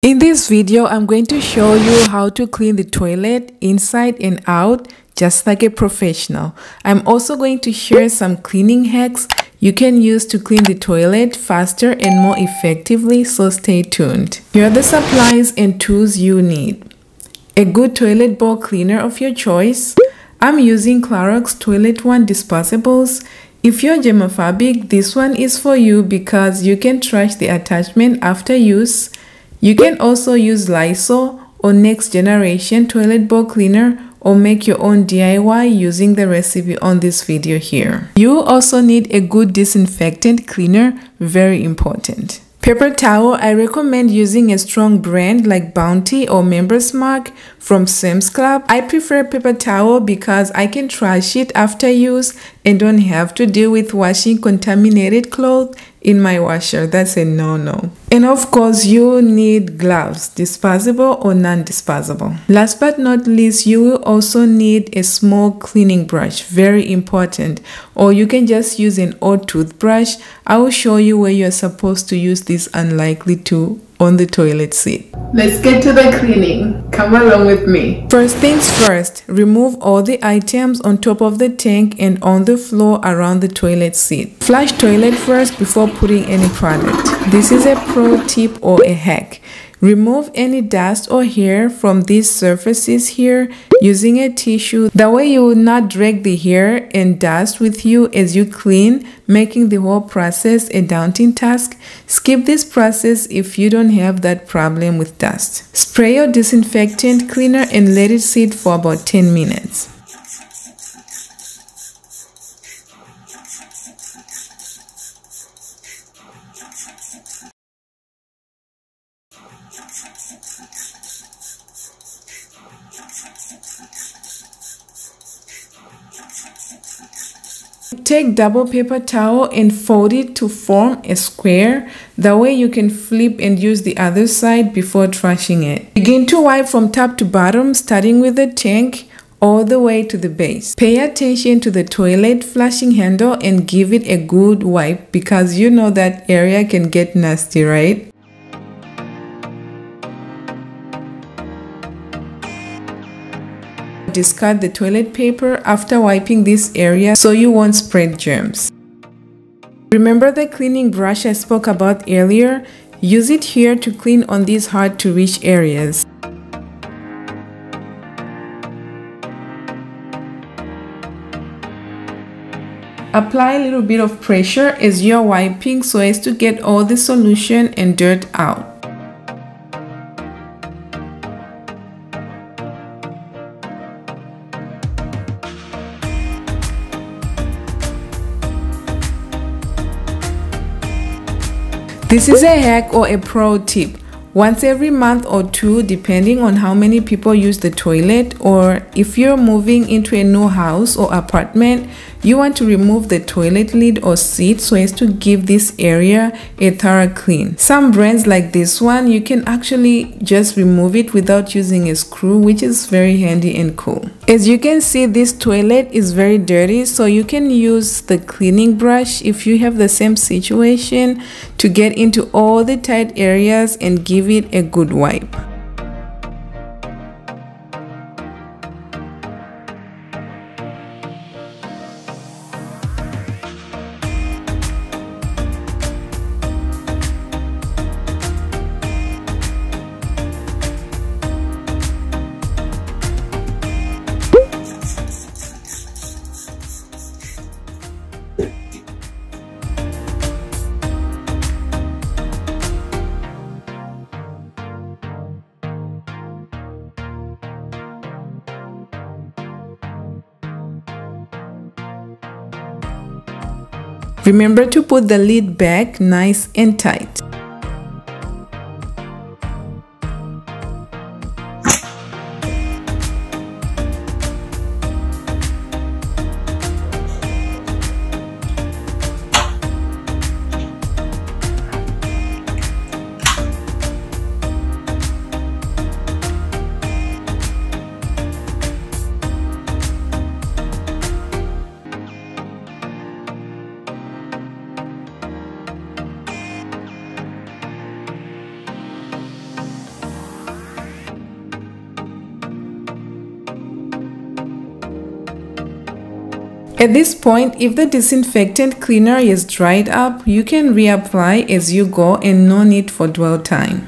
In this video, I'm going to show you how to clean the toilet inside and out just like a professional. I'm also going to share some cleaning hacks you can use to clean the toilet faster and more effectively, so stay tuned. Here are the supplies and tools you need. A good toilet bowl cleaner of your choice. I'm using Clorox Toilet Wand disposables. If you're germophobic, this one is for you because you can trash the attachment after use. You can also use Lysol or next generation toilet bowl cleaner or make your own DIY using the recipe on this video here. You also need a good disinfectant cleaner, very important. Paper towel, I recommend using a strong brand like Bounty or Members Mark from Sam's Club. I prefer paper towel because I can trash it after use and don't have to deal with washing contaminated clothes in my washer. That's a no-no. And of course, you need gloves, disposable or non-disposable. Last but not least, you will also need a small cleaning brush, very important. Or you can just use an old toothbrush. I will show you where you're supposed to use this unlikely to on the toilet seat. Let's get to the cleaning. Come along with me. First things first, remove all the items on top of the tank and on the floor around the toilet seat. Flush toilet first before putting any product. This is a pro tip or a hack. Remove any dust or hair from these surfaces here using a tissue. That way you will not drag the hair and dust with you as you clean, making the whole process a daunting task. Skip this process if you don't have that problem with dust. Spray your disinfectant cleaner and let it sit for about 10 minutes. Take double paper towel and fold it to form a square. That way you can flip and use the other side before trashing it. Begin to wipe from top to bottom starting with the tank all the way to the base. Pay attention to the toilet flushing handle and give it a good wipe because you know that area can get nasty, right? Discard the toilet paper after wiping this area so you won't spread germs. Remember the cleaning brush I spoke about earlier? Use it here to clean on these hard to reach areas. Apply a little bit of pressure as you're wiping so as to get all the solution and dirt out. This is a hack or a pro tip. Once every month or two, depending on how many people use the toilet, or if you're moving into a new house or apartment, you want to remove the toilet lid or seat so as to give this area a thorough clean. Some brands like this one, you can actually just remove it without using a screw, which is very handy and cool. As you can see, this toilet is very dirty, so you can use the cleaning brush if you have the same situation to get into all the tight areas and give it a good wipe. Remember to put the lid back nice and tight. At this point, if the disinfectant cleaner is dried up, you can reapply as you go and no need for dwell time.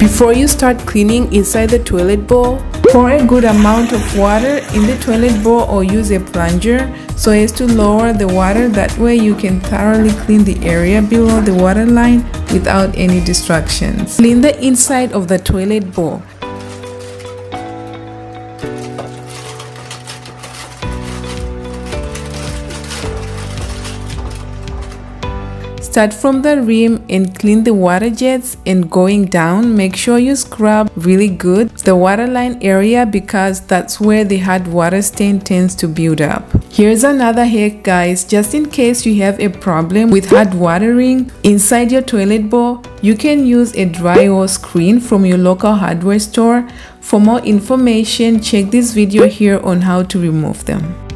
Before you start cleaning inside the toilet bowl, pour a good amount of water in the toilet bowl or use a plunger so as to lower the water that way you can thoroughly clean the area below the water line without any distractions. Clean the inside of the toilet bowl. Start from the rim and clean the water jets and going down make sure you scrub really good the water line area because that's where the hard water stain tends to build up. Here's another hack guys just in case you have a problem with hard water ring inside your toilet bowl you can use a drywall screen from your local hardware store. For more information check this video here on how to remove them.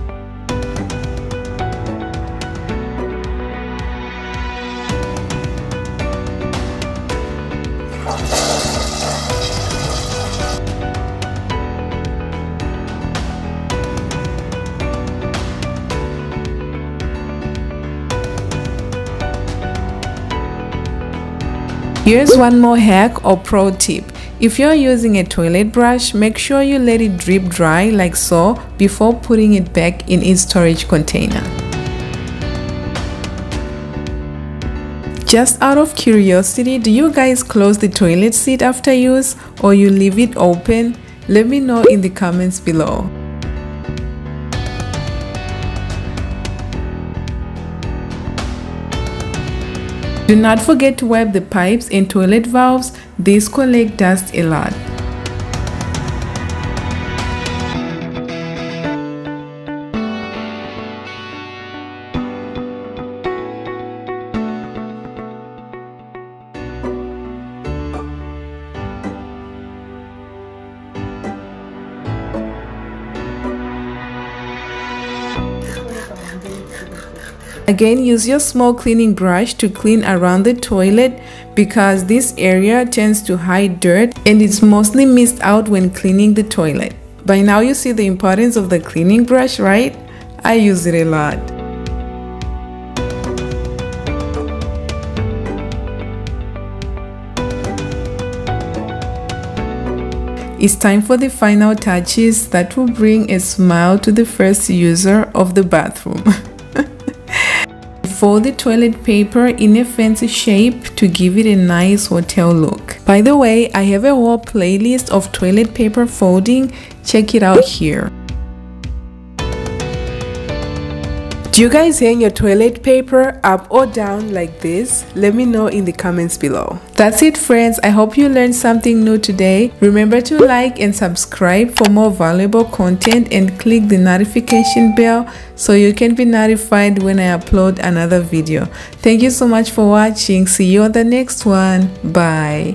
Here's one more hack or pro tip. If you're using a toilet brush, make sure you let it drip dry like so before putting it back in its storage container. Just out of curiosity, do you guys close the toilet seat after use or you leave it open? Let me know in the comments below. Do not forget to wipe the pipes and toilet valves, these collect dust a lot. Again, use your small cleaning brush to clean around the toilet because this area tends to hide dirt and it's mostly missed out when cleaning the toilet. By now you see the importance of the cleaning brush, right? I use it a lot. It's time for the final touches that will bring a smile to the first user of the bathroom. Fold the toilet paper in a fancy shape to give it a nice hotel look. By the way, I have a whole playlist of toilet paper folding, check it out here. Do you guys hang your toilet paper up or down like this? Let me know in the comments below. That's it friends. I hope you learned something new today. Remember to like and subscribe for more valuable content and click the notification bell so you can be notified when I upload another video. Thank you so much for watching. See you on the next one. Bye.